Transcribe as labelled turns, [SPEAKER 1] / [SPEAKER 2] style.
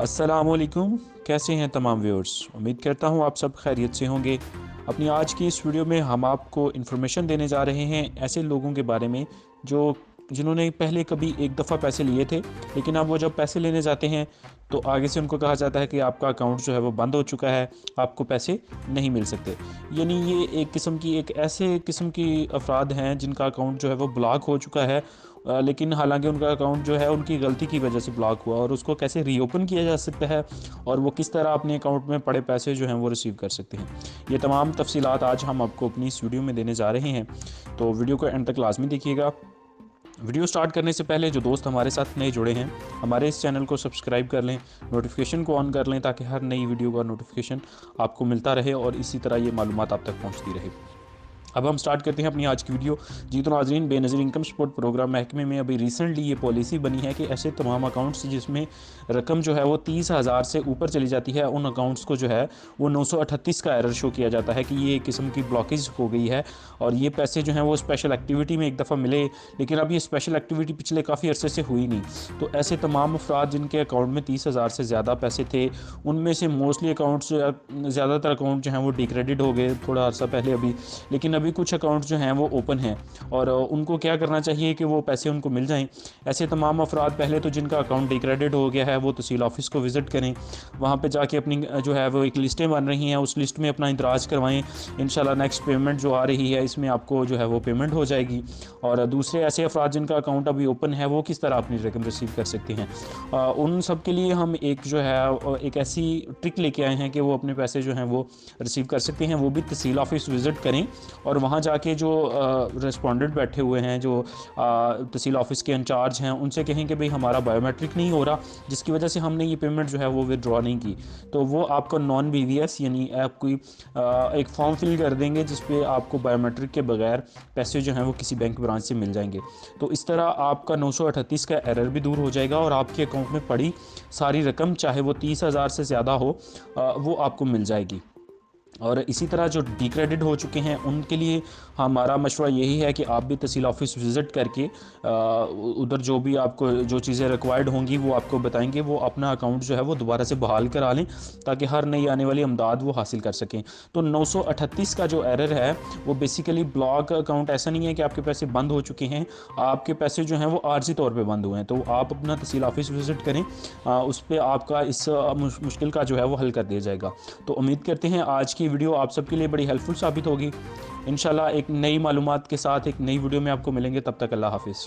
[SPEAKER 1] असलकुम कैसे हैं तमाम व्यूअर्स? उम्मीद करता हूँ आप सब खैरियत से होंगे। अपनी आज की इस वीडियो में हम आपको इन्फॉर्मेशन देने जा रहे हैं ऐसे लोगों के बारे में जो जिन्होंने पहले कभी एक दफ़ा पैसे लिए थे, लेकिन अब वो जब पैसे लेने जाते हैं तो आगे से उनको कहा जाता है कि आपका अकाउंट जो है वो बंद हो चुका है, आपको पैसे नहीं मिल सकते। यानी ये एक किस्म की, एक ऐसे किस्म की अफराद हैं जिनका अकाउंट जो है वो ब्लॉक हो चुका है लेकिन हालाँकि उनका अकाउंट जो है उनकी गलती की वजह से ब्लॉक हुआ और उसको कैसे रीओपन किया जा सकता है और वो किस तरह अपने अकाउंट में पड़े पैसे जो हैं वो रिसीव कर सकते हैं। ये तमाम तफसीलात आज हम आपको अपनी स्टूडियो में देने जा रहे हैं तो वीडियो को एंड तक लाजमी देखिएगा। वीडियो स्टार्ट करने से पहले जो दोस्त हमारे साथ नए जुड़े हैं, हमारे इस चैनल को सब्सक्राइब कर लें नोटिफिकेशन को ऑन कर लें, ताकि हर नई वीडियो का नोटिफिकेशन आपको मिलता रहे और इसी तरह ये मालूम आप तक पहुँचती रहे। अब हम स्टार्ट करते हैं अपनी आज की वीडियो जी तो नाजरीन, बेनज़ीर इनकम सपोर्ट प्रोग्राम महकमे में अभी रिसेंटली ये पॉलिसी बनी है कि ऐसे तमाम अकाउंट्स जिसमें रकम जो है वो तीस हज़ार से ऊपर चली जाती है, उन अकाउंट्स को जो है वो नौ सौ अठतीस का एरर शो किया जाता है कि ये एक किस्म की ब्लॉकेज हो गई है और ये पैसे जो हैं वो स्पेशल एक्टिविटी में एक दफ़ा मिले, लेकिन अब ये स्पेशल एक्टिविटी पिछले काफ़ी अरसे से हुई नहीं। तो ऐसे तमाम अफराद जिनके अकाउंट में तीस हज़ार से ज़्यादा पैसे थे, उनमें से मोस्टली अकाउंट्स ज़्यादातर अकाउंट जो हैं वो डिक्रेडिट हो गए थोड़ा अर्सा पहले अभी। लेकिन अभी कुछ अकाउंट जो हैं वो ओपन हैं। और उनको क्या करना चाहिए कि वो पैसे उनको मिल जाएँ? ऐसे तमाम अफराद पहले तो जिनका अकाउंट डिक्रेडिट हो गया है, वो तहसील ऑफ़िस को विज़िट करें। वहाँ पर जाके अपनी जो है वो एक लिस्टें बन रही हैं, उस लिस्ट में अपना इंदराज करवाएँ। इन नेक्स्ट पेमेंट जो आ रही है, इसमें आपको जो है वो पेमेंट हो जाएगी। और दूसरे ऐसे अफराद जिनका अकाउंट अभी ओपन है, वो किस तरह अपनी रकम रिसीव कर सकते हैं? उन सब के लिए हम एक जो है एक ऐसी ट्रिक लेके आए हैं कि वो अपने पैसे जो हैं वो रिसीव कर सकते हैं। वो भी तहसील ऑफ़िस विज़िट करें। और वहाँ जाके जो रिस्पोंडेंट बैठे हुए हैं, जो तहसील ऑफ़िस के इंचार्ज हैं, उनसे कहें कि, भाई, हमारा बायोमेट्रिक नहीं हो रहा, जिसकी वजह से हमने ये पेमेंट जो है वो विदड्रॉ नहीं की। तो वो आपका नॉन बी वी एस यानी आप कोई एक फॉर्म फिल कर देंगे जिस पर आपको बायोमेट्रिक के बगैर पैसे जो हैं वो किसी बैंक ब्रांच से मिल जाएँगे। तो इस तरह आपका नौ का एरर भी दूर हो जाएगा और आपके अकाउंट में पड़ी सारी रकम, चाहे वो तीस हज़ार से ज़्यादा हो वो आपको मिल जाएगी। और इसी तरह जो डिक्रेडिट हो चुके हैं, उनके लिए हमारा मशवरा यही है कि आप भी तहसील ऑफ़िस विज़िट करके उधर जो भी आपको, जो चीज़ें रिक्वायर्ड होंगी, वो आपको बताएँगे, वो अपना अकाउंट जो है वो दोबारा से बहाल करा लें, ताकि हर नई आने वाली अमदाद वो हासिल कर सकें। तो नौ का जो एरर है, वो बेसिकली ब्लॉक अकाउंट ऐसा नहीं है कि आपके पैसे बंद हो चुके हैं, आपके पैसे जो हैं वो आर्जी तौर पर बंद हुए हैं। तो आप अपना तहसील ऑफ़िस विज़िट करें उस पर आपका इस मुश्किल का जो है वो हल कर दिया जाएगा। तो उम्मीद करते हैं आज की वीडियो आप सबके लिए बड़ी हेल्पफुल साबित होगी। इन एक नई मालूम के साथ एक नई वीडियो में आपको मिलेंगे। तब तक अल्लाह हाफिज़।